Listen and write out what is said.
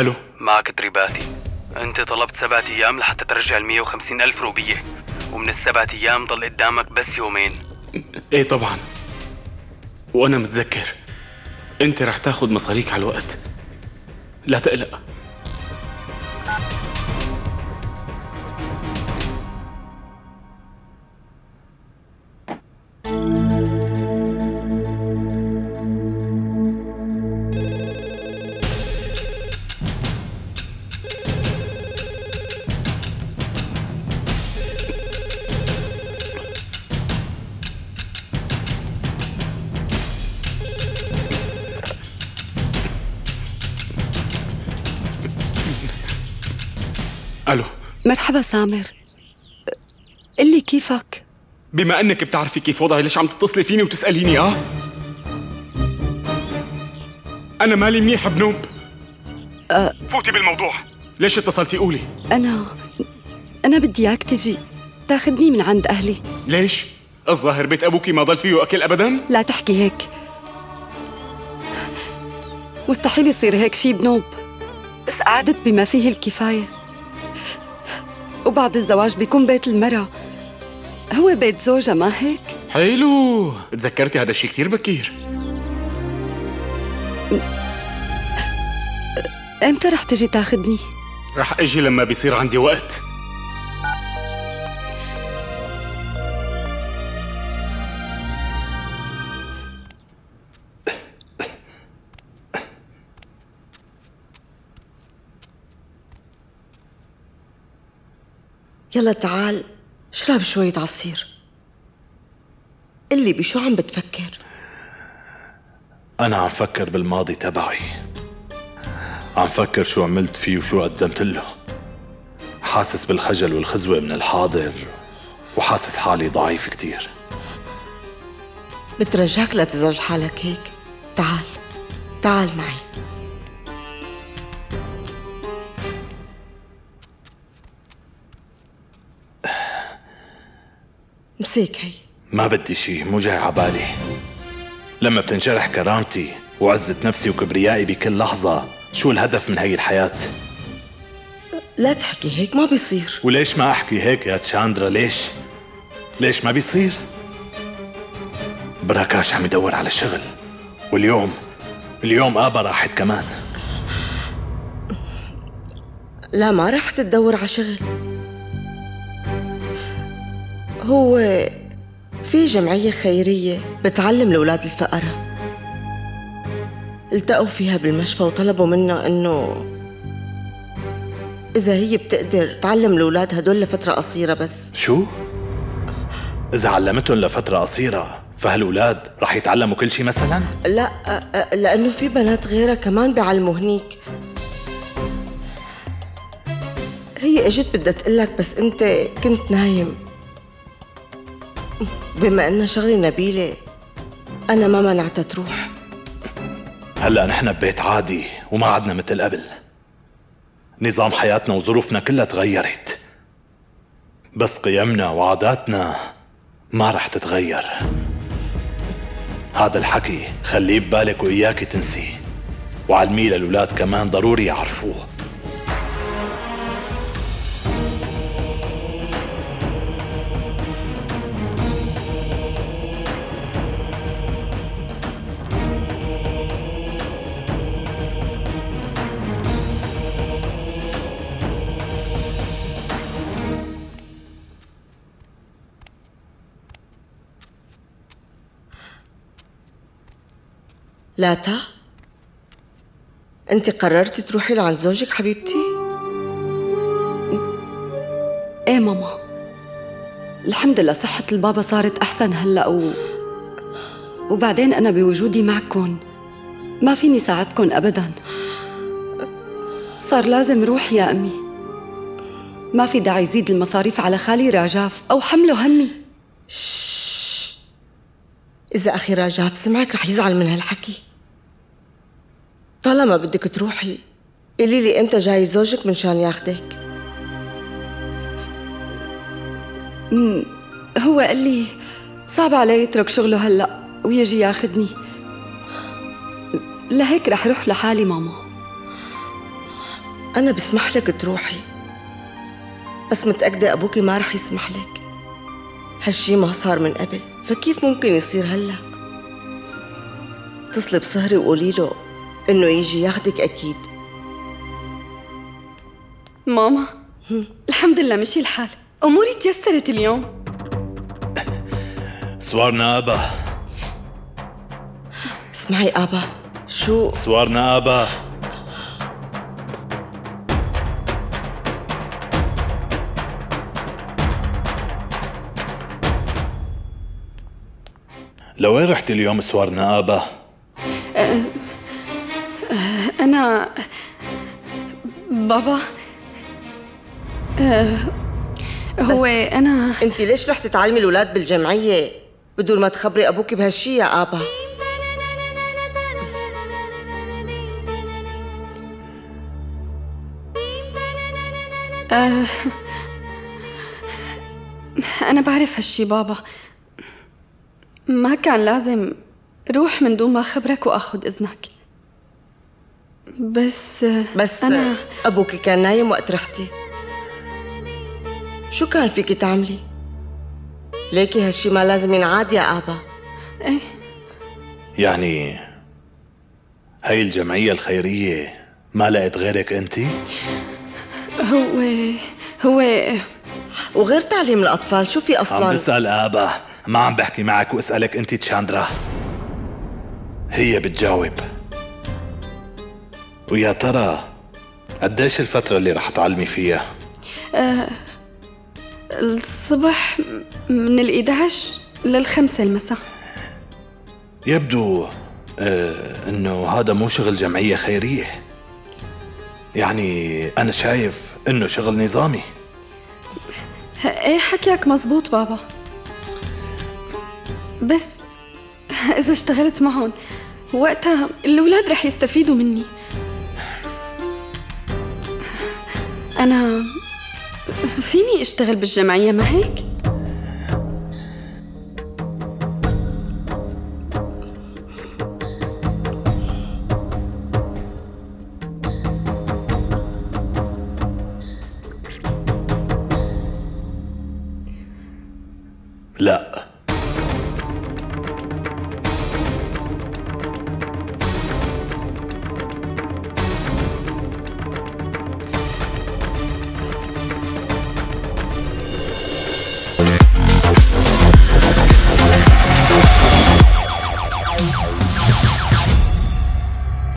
ألو. معك تريباتي. أنت طلبت سبعة أيام لحتى ترجع ال 150 ألف روبية. ومن السبعة أيام ضل قدامك بس يومين. إيه طبعا. وأنا متذكر. أنت رح تاخد مصاريك على الوقت. لا تقلق. ألو. مرحبا سامر. قلي كيفك؟ بما أنك بتعرفي كيف وضعي ليش عم تتصلي فيني وتسأليني آه؟ أنا مالي منيح بنوب. أه. فوتي بالموضوع. ليش اتصلتي؟ قولي. أنا أنا بدي إياك تجي. تاخذني من عند أهلي. ليش؟ الظاهر بيت ابوكي ما ضل فيه أكل ابدا؟ لا تحكي هيك. مستحيل يصير هيك شي بنوب. بس قعدت بما فيه الكفاية. وبعد الزواج بيكون بيت المرأة هو بيت زوجها ما هيك؟ حلو تذكرتي هذا الشيء كثير بكير إمتى رح تجي تاخذني؟ رح أجي لما بيصير عندي وقت يلا تعال اشرب شوية عصير. قلي بشو عم بتفكر؟ أنا عم فكر بالماضي تبعي. عم فكر شو عملت فيه وشو قدمت له. حاسس بالخجل والخزوة من الحاضر وحاسس حالي ضعيف كتير. بترجاك لا تزعج حالك هيك؟ تعال تعال معي. مسيك هي. ما بدي شي مو جاي عبالي لما بتنجرح كرامتي وعزة نفسي وكبريائي بكل لحظة شو الهدف من هي الحياة؟ لا تحكي هيك ما بيصير. وليش ما أحكي هيك يا تشاندرا؟ ليش؟ ليش ما بيصير؟ براكاش عم يدور على شغل. واليوم اليوم آبا راحت كمان. لا ما رح تدور على شغل. هو في جمعية خيرية بتعلم الأولاد الفقراء التقوا فيها بالمشفى وطلبوا منها إنه إذا هي بتقدر تعلم الأولاد هدول لفترة قصيرة بس شو؟ إذا علمتهم لفترة قصيرة فهالأولاد رح يتعلموا كل شيء مثلا؟ لا لأنه في بنات غيرها كمان بيعلموا هنيك هي إجت بدها تقلك بس أنت كنت نايم بما انها شغلة نبيلة أنا ما منعتها تروح. هلأ نحن ببيت عادي وما عدنا مثل قبل. نظام حياتنا وظروفنا كلها تغيرت. بس قيمنا وعاداتنا ما رح تتغير. هذا الحكي خليه ببالك وإياكي تنسيه وعلميه للولاد كمان ضروري يعرفوه. لاتا انت قررتي تروحي لعند زوجك حبيبتي؟ إيه ماما. الحمد لله صحة البابا صارت أحسن هلأ و... وبعدين أنا بوجودي معكم ما فيني ساعدكم أبدا. صار لازم روح يا أمي. ما في داعي يزيد المصاريف على خالي راجاف أو حمله همي. إذا أخي راجاف سمعك رح يزعل من هالحكي. طالما بدك تروحي قولي لي إمتى جاي زوجك منشان ياخدك؟ هو قال لي صعب علي يترك شغله هلأ ويجي ياخدني. لهيك رح روح لحالي ماما. أنا بسمح لك تروحي بس متأكدة أبوكي ما رح يسمح لك. هالشي ما صار من قبل فكيف ممكن يصير هلأ؟ اتصلي بصهري وقولي له إنه يجي ياخدك أكيد. ماما الحمد لله مشي الحال. أموري تيسرت اليوم. سوارنا أبا. اسمعي آبا شو؟ سوارنا أبا. لوين رحت اليوم سوارنا أبا؟ أنا بابا آه، هو أنا أنت ليش رح تتعلمي الأولاد بالجمعية؟ بدون ما تخبري أبوكي بهالشي يا آبا. أنا بعرف هالشي بابا. ما كان لازم روح من دون ما أخبرك وأخذ إذنك. بس بس أنا أبوكي كان نايم وقت رحتي شو كان فيكي تعملي؟ ليكي هالشي ما لازم ينعاد يا آبا يعني هاي الجمعية الخيرية ما لقيت غيرك أنت؟ هو هو وغير تعليم الأطفال شو في عم أصلا؟ بسأل أبا ما عم بحكي معك وأسألك أنت تشاندرا هي بتجاوب ويا ترى قديش الفترة اللي رح تعلمي فيها؟ الصبح من ال 11 للخمسة المساء. يبدو آه إنه هذا مو شغل جمعية خيرية. يعني أنا شايف إنه شغل نظامي. إيه حكيك مزبوط بابا. بس إذا اشتغلت معهم وقتها الأولاد رح يستفيدوا مني. أنا فيني أشتغل بالجمعية ما هيك؟ لا